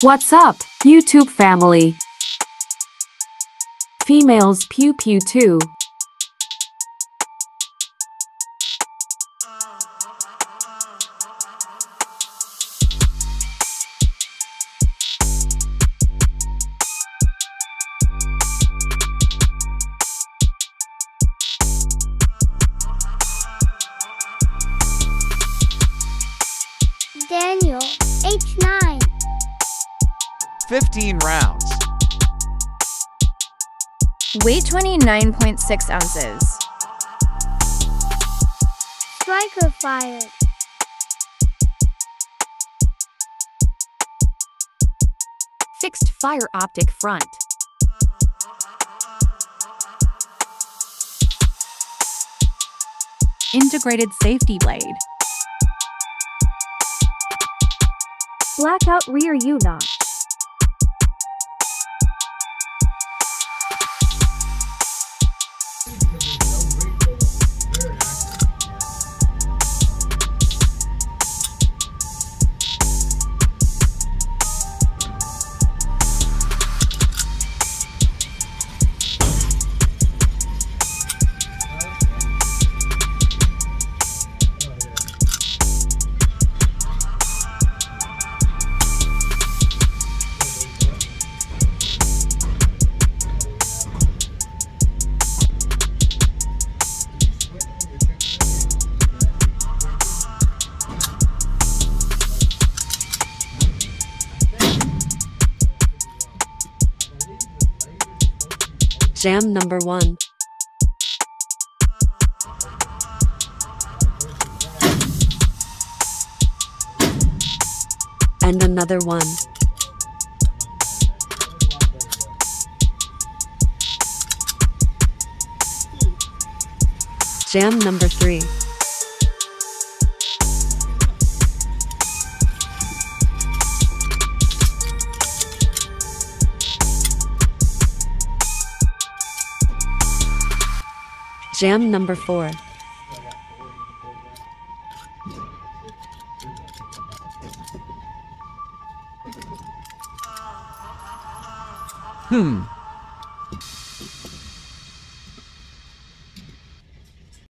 What's up, YouTube family? Females pew pew too. Daniel, H9. 15 rounds. Weight 29.6 ounces. Striker fired. Fixed fiber optic front. Integrated safety blade. Blackout rear U-lock. Jam number one. And another one. Jam number three. Jam number four. Hmm.